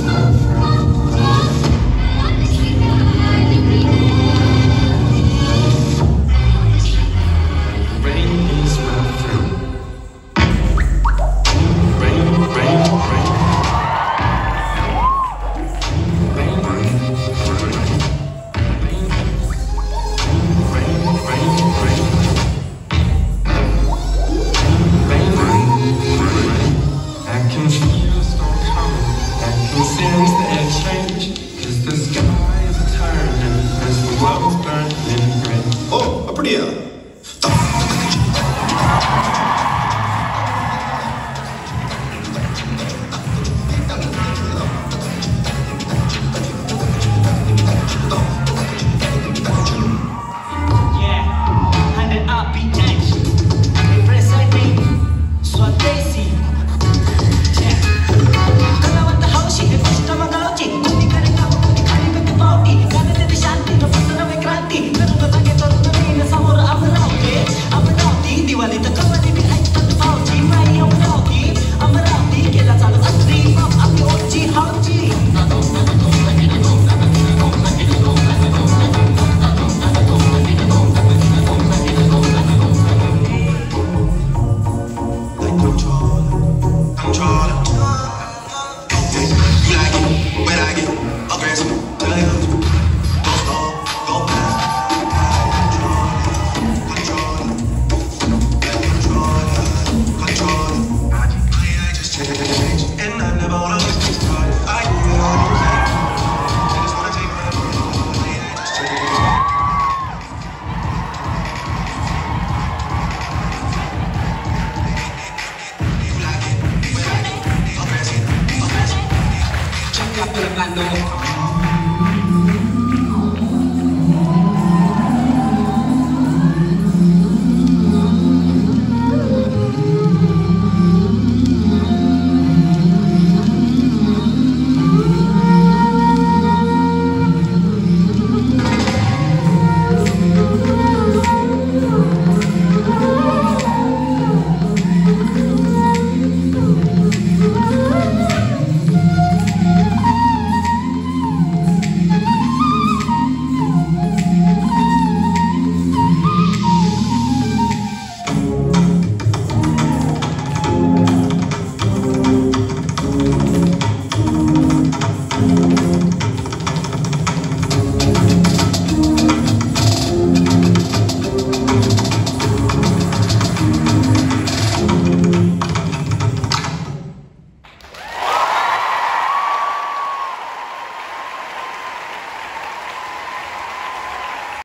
stuff 的伴都好